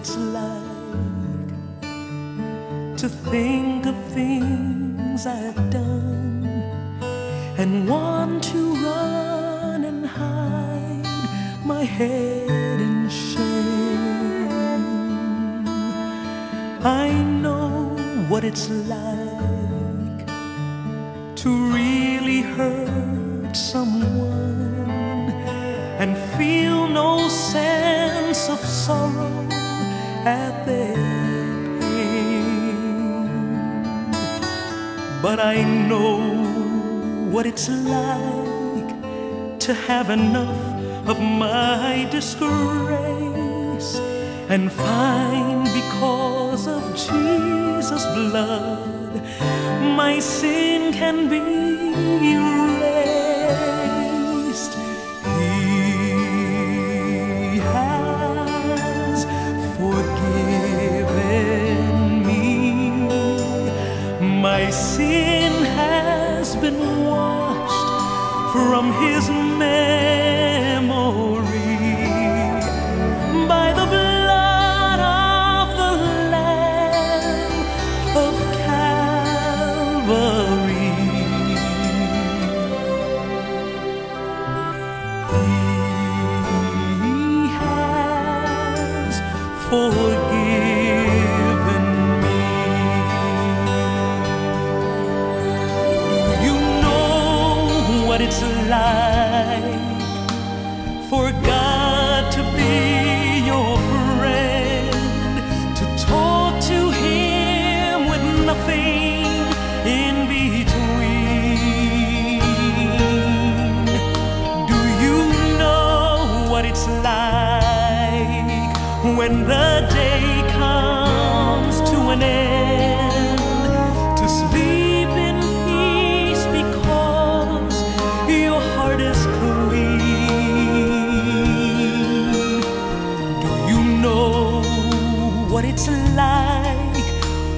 it's like to think of things I've done and want to run and hide my head in shame. I know what it's like to really hurt someone and feel no sense of sorrow at their pain. But I know what it's like to have enough of my disgrace and find because of Jesus' blood my sin can be erased. My sin has been washed from his memory for God to be your friend, to talk to Him with nothing in between. Do you know what it's like when the day comes to an end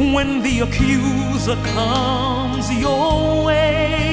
when the accuser comes your way